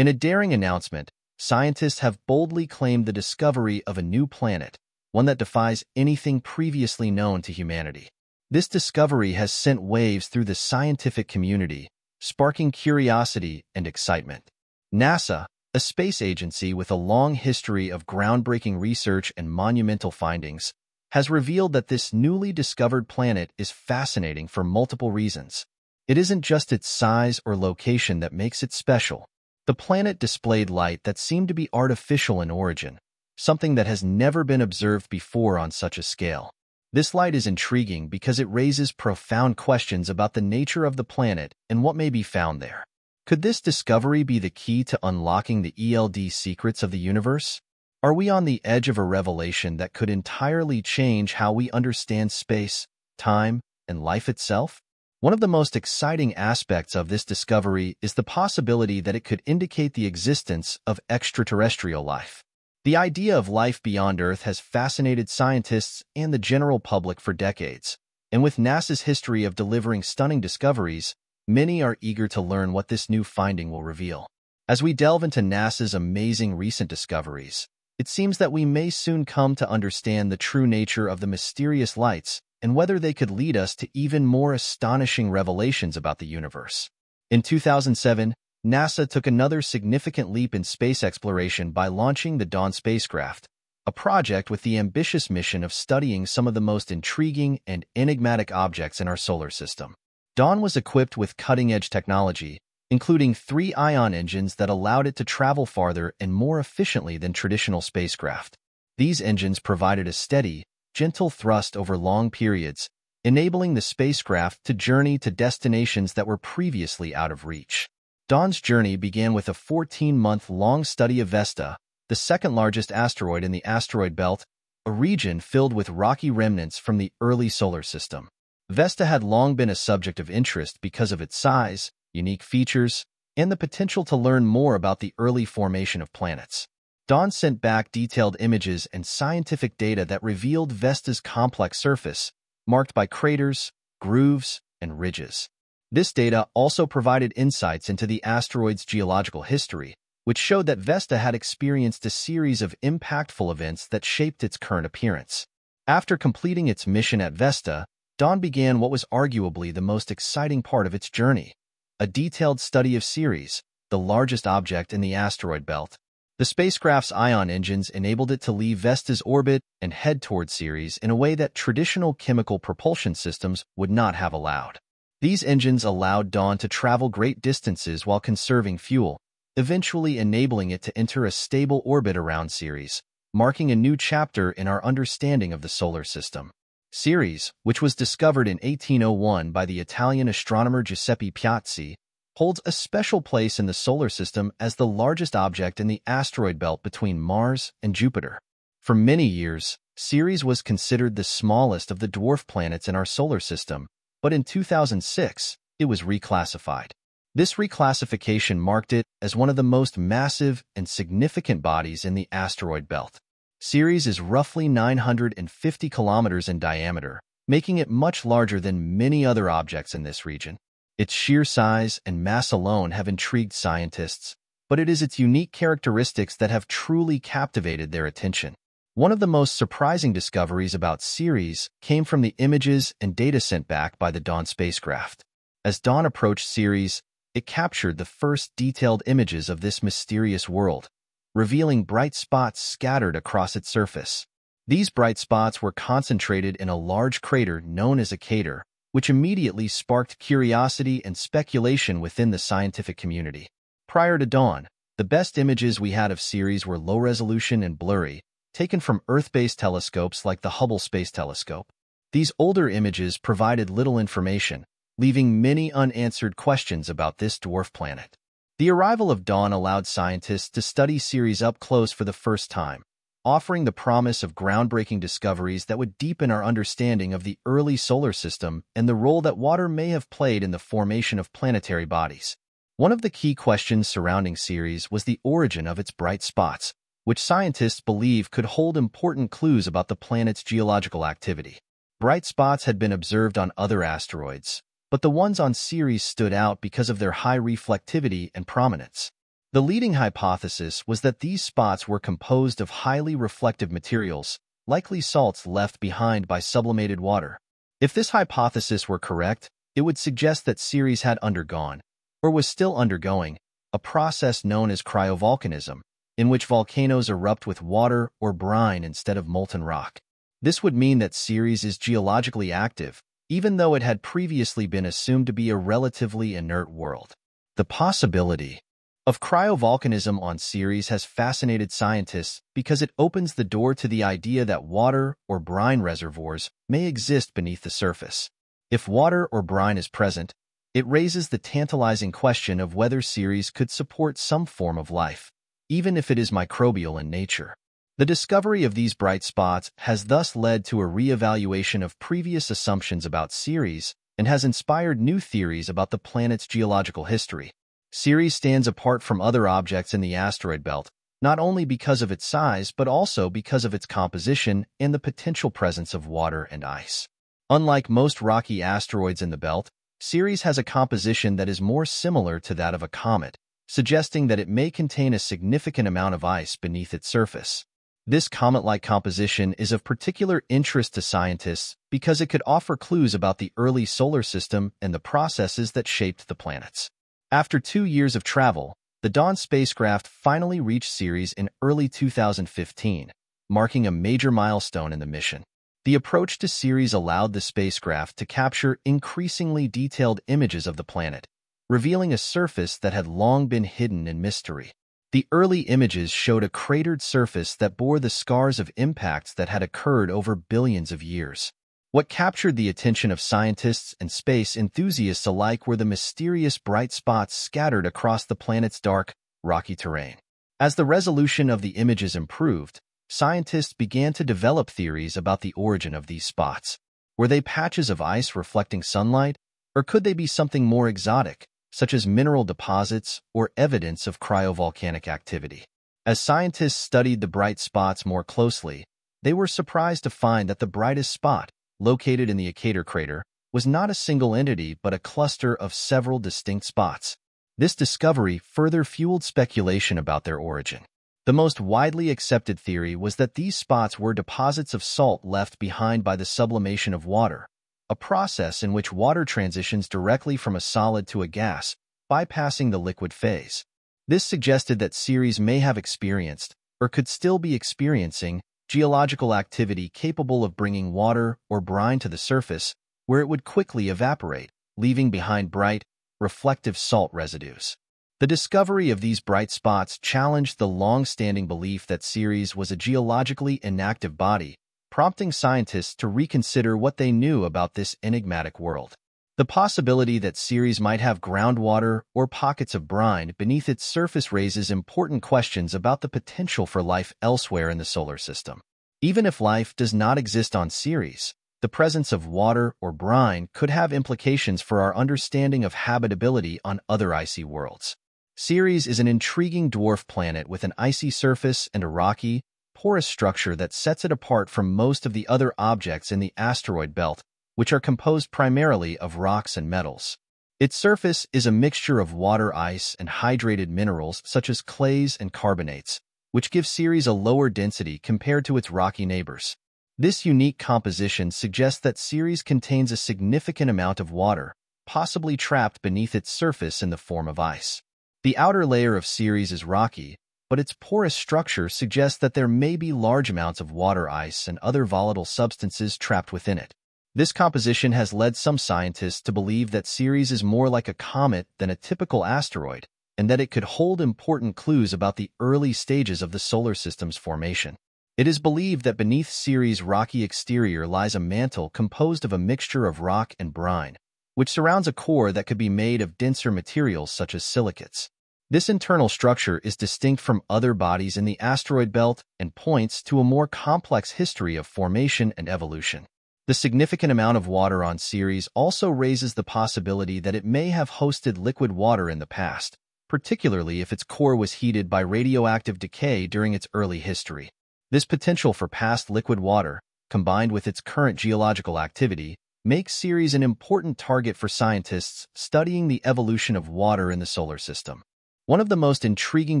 In a daring announcement, scientists have boldly claimed the discovery of a new planet, one that defies anything previously known to humanity. This discovery has sent waves through the scientific community, sparking curiosity and excitement. NASA, a space agency with a long history of groundbreaking research and monumental findings, has revealed that this newly discovered planet is fascinating for multiple reasons. It isn't just its size or location that makes it special. The planet displayed light that seemed to be artificial in origin, something that has never been observed before on such a scale. This light is intriguing because it raises profound questions about the nature of the planet and what may be found there. Could this discovery be the key to unlocking the ELD secrets of the universe? Are we on the edge of a revelation that could entirely change how we understand space, time, and life itself? One of the most exciting aspects of this discovery is the possibility that it could indicate the existence of extraterrestrial life. The idea of life beyond Earth has fascinated scientists and the general public for decades, and with NASA's history of delivering stunning discoveries, many are eager to learn what this new finding will reveal. As we delve into NASA's amazing recent discoveries, it seems that we may soon come to understand the true nature of the mysterious lights and whether they could lead us to even more astonishing revelations about the universe. In 2007, NASA took another significant leap in space exploration by launching the Dawn spacecraft, a project with the ambitious mission of studying some of the most intriguing and enigmatic objects in our solar system. Dawn was equipped with cutting-edge technology, including three ion engines that allowed it to travel farther and more efficiently than traditional spacecraft. These engines provided a steady, gentle thrust over long periods, enabling the spacecraft to journey to destinations that were previously out of reach. Dawn's journey began with a 14-month-long study of Vesta, the second-largest asteroid in the asteroid belt, a region filled with rocky remnants from the early solar system. Vesta had long been a subject of interest because of its size, unique features, and the potential to learn more about the early formation of planets. Dawn sent back detailed images and scientific data that revealed Vesta's complex surface, marked by craters, grooves, and ridges. This data also provided insights into the asteroid's geological history, which showed that Vesta had experienced a series of impactful events that shaped its current appearance. After completing its mission at Vesta, Dawn began what was arguably the most exciting part of its journey, a detailed study of Ceres, the largest object in the asteroid belt. The spacecraft's ion engines enabled it to leave Vesta's orbit and head toward Ceres in a way that traditional chemical propulsion systems would not have allowed. These engines allowed Dawn to travel great distances while conserving fuel, eventually enabling it to enter a stable orbit around Ceres, marking a new chapter in our understanding of the solar system. Ceres, which was discovered in 1801 by the Italian astronomer Giuseppe Piazzi, holds a special place in the solar system as the largest object in the asteroid belt between Mars and Jupiter. For many years, Ceres was considered the smallest of the dwarf planets in our solar system, but in 2006, it was reclassified. This reclassification marked it as one of the most massive and significant bodies in the asteroid belt. Ceres is roughly 950 kilometers in diameter, making it much larger than many other objects in this region. Its sheer size and mass alone have intrigued scientists, but it is its unique characteristics that have truly captivated their attention. One of the most surprising discoveries about Ceres came from the images and data sent back by the Dawn spacecraft. As Dawn approached Ceres, it captured the first detailed images of this mysterious world, revealing bright spots scattered across its surface. These bright spots were concentrated in a large crater known as a crater, which immediately sparked curiosity and speculation within the scientific community. Prior to dawn, the best images we had of Ceres were low-resolution and blurry, taken from Earth-based telescopes like the Hubble Space Telescope. These older images provided little information, leaving many unanswered questions about this dwarf planet. The arrival of dawn allowed scientists to study Ceres up close for the first time, offering the promise of groundbreaking discoveries that would deepen our understanding of the early solar system and the role that water may have played in the formation of planetary bodies. One of the key questions surrounding Ceres was the origin of its bright spots, which scientists believe could hold important clues about the planet's geological activity. Bright spots had been observed on other asteroids, but the ones on Ceres stood out because of their high reflectivity and prominence. The leading hypothesis was that these spots were composed of highly reflective materials, likely salts left behind by sublimated water. If this hypothesis were correct, it would suggest that Ceres had undergone, or was still undergoing, a process known as cryovolcanism, in which volcanoes erupt with water or brine instead of molten rock. This would mean that Ceres is geologically active, even though it had previously been assumed to be a relatively inert world. The possibility of cryovolcanism on Ceres has fascinated scientists because it opens the door to the idea that water or brine reservoirs may exist beneath the surface. If water or brine is present, it raises the tantalizing question of whether Ceres could support some form of life, even if it is microbial in nature. The discovery of these bright spots has thus led to a re-evaluation of previous assumptions about Ceres and has inspired new theories about the planet's geological history. Ceres stands apart from other objects in the asteroid belt, not only because of its size, but also because of its composition and the potential presence of water and ice. Unlike most rocky asteroids in the belt, Ceres has a composition that is more similar to that of a comet, suggesting that it may contain a significant amount of ice beneath its surface. This comet-like composition is of particular interest to scientists because it could offer clues about the early solar system and the processes that shaped the planets. After two years of travel, the Dawn spacecraft finally reached Ceres in early 2015, marking a major milestone in the mission. The approach to Ceres allowed the spacecraft to capture increasingly detailed images of the planet, revealing a surface that had long been hidden in mystery. The early images showed a cratered surface that bore the scars of impacts that had occurred over billions of years. What captured the attention of scientists and space enthusiasts alike were the mysterious bright spots scattered across the planet's dark, rocky terrain. As the resolution of the images improved, scientists began to develop theories about the origin of these spots. Were they patches of ice reflecting sunlight, or could they be something more exotic, such as mineral deposits or evidence of cryovolcanic activity? As scientists studied the bright spots more closely, they were surprised to find that the brightest spot, located in the Occator crater, was not a single entity but a cluster of several distinct spots. This discovery further fueled speculation about their origin. The most widely accepted theory was that these spots were deposits of salt left behind by the sublimation of water, a process in which water transitions directly from a solid to a gas, bypassing the liquid phase. This suggested that Ceres may have experienced, or could still be experiencing, geological activity capable of bringing water or brine to the surface, where it would quickly evaporate, leaving behind bright, reflective salt residues. The discovery of these bright spots challenged the long-standing belief that Ceres was a geologically inactive body, prompting scientists to reconsider what they knew about this enigmatic world. The possibility that Ceres might have groundwater or pockets of brine beneath its surface raises important questions about the potential for life elsewhere in the solar system. Even if life does not exist on Ceres, the presence of water or brine could have implications for our understanding of habitability on other icy worlds. Ceres is an intriguing dwarf planet with an icy surface and a rocky, porous structure that sets it apart from most of the other objects in the asteroid belt, which are composed primarily of rocks and metals. Its surface is a mixture of water ice and hydrated minerals such as clays and carbonates, which give Ceres a lower density compared to its rocky neighbors. This unique composition suggests that Ceres contains a significant amount of water, possibly trapped beneath its surface in the form of ice. The outer layer of Ceres is rocky, but its porous structure suggests that there may be large amounts of water ice and other volatile substances trapped within it. This composition has led some scientists to believe that Ceres is more like a comet than a typical asteroid, and that it could hold important clues about the early stages of the solar system's formation. It is believed that beneath Ceres' rocky exterior lies a mantle composed of a mixture of rock and brine, which surrounds a core that could be made of denser materials such as silicates. This internal structure is distinct from other bodies in the asteroid belt and points to a more complex history of formation and evolution. The significant amount of water on Ceres also raises the possibility that it may have hosted liquid water in the past, particularly if its core was heated by radioactive decay during its early history. This potential for past liquid water, combined with its current geological activity, makes Ceres an important target for scientists studying the evolution of water in the solar system. One of the most intriguing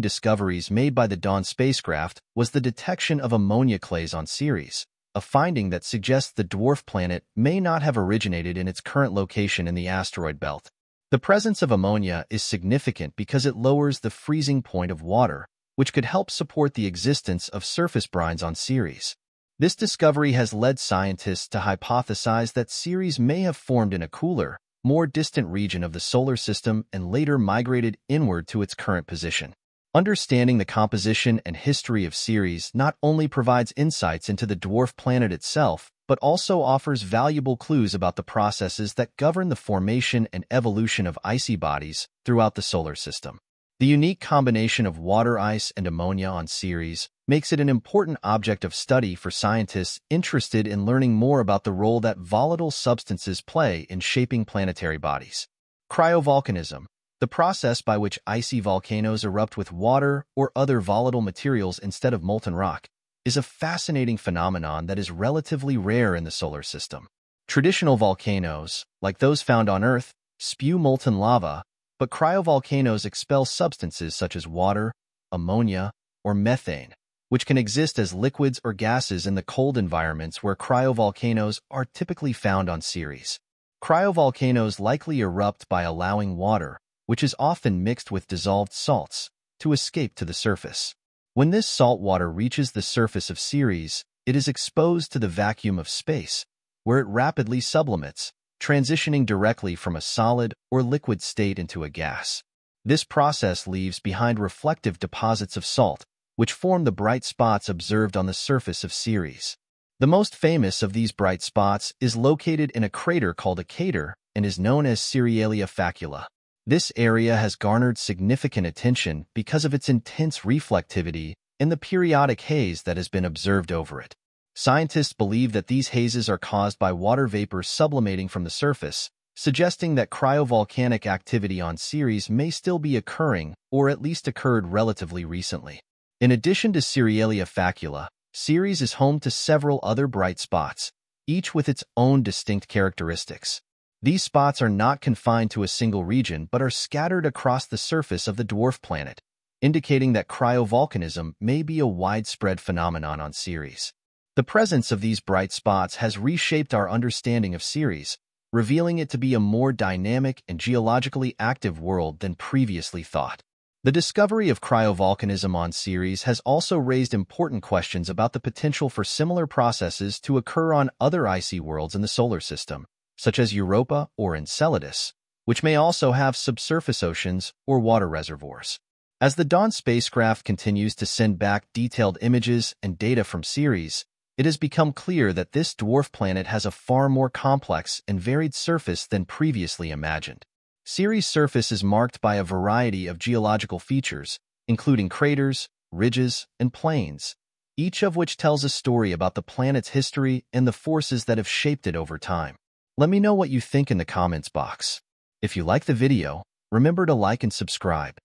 discoveries made by the Dawn spacecraft was the detection of ammonia clays on Ceres, a finding that suggests the dwarf planet may not have originated in its current location in the asteroid belt. The presence of ammonia is significant because it lowers the freezing point of water, which could help support the existence of surface brines on Ceres. This discovery has led scientists to hypothesize that Ceres may have formed in a cooler, more distant region of the solar system and later migrated inward to its current position. Understanding the composition and history of Ceres not only provides insights into the dwarf planet itself, but also offers valuable clues about the processes that govern the formation and evolution of icy bodies throughout the solar system. The unique combination of water ice and ammonia on Ceres makes it an important object of study for scientists interested in learning more about the role that volatile substances play in shaping planetary bodies. Cryovolcanism, the process by which icy volcanoes erupt with water or other volatile materials instead of molten rock, is a fascinating phenomenon that is relatively rare in the solar system. Traditional volcanoes, like those found on Earth, spew molten lava but cryovolcanoes expel substances such as water, ammonia, or methane, which can exist as liquids or gases in the cold environments where cryovolcanoes are typically found on Ceres. Cryovolcanoes likely erupt by allowing water, which is often mixed with dissolved salts, to escape to the surface. When this salt water reaches the surface of Ceres, it is exposed to the vacuum of space, where it rapidly sublimates, transitioning directly from a solid or liquid state into a gas. This process leaves behind reflective deposits of salt, which form the bright spots observed on the surface of Ceres. The most famous of these bright spots is located in a crater called Occator and is known as Cerealia Facula. This area has garnered significant attention because of its intense reflectivity and the periodic haze that has been observed over it. Scientists believe that these hazes are caused by water vapor sublimating from the surface, suggesting that cryovolcanic activity on Ceres may still be occurring or at least occurred relatively recently. In addition to Cerealia Facula, Ceres is home to several other bright spots, each with its own distinct characteristics. These spots are not confined to a single region but are scattered across the surface of the dwarf planet, indicating that cryovolcanism may be a widespread phenomenon on Ceres. The presence of these bright spots has reshaped our understanding of Ceres, revealing it to be a more dynamic and geologically active world than previously thought. The discovery of cryovolcanism on Ceres has also raised important questions about the potential for similar processes to occur on other icy worlds in the solar system, such as Europa or Enceladus, which may also have subsurface oceans or water reservoirs. As the Dawn spacecraft continues to send back detailed images and data from Ceres, it has become clear that this dwarf planet has a far more complex and varied surface than previously imagined. Ceres' surface is marked by a variety of geological features, including craters, ridges, and plains, each of which tells a story about the planet's history and the forces that have shaped it over time. Let me know what you think in the comments box. If you like the video, remember to like and subscribe.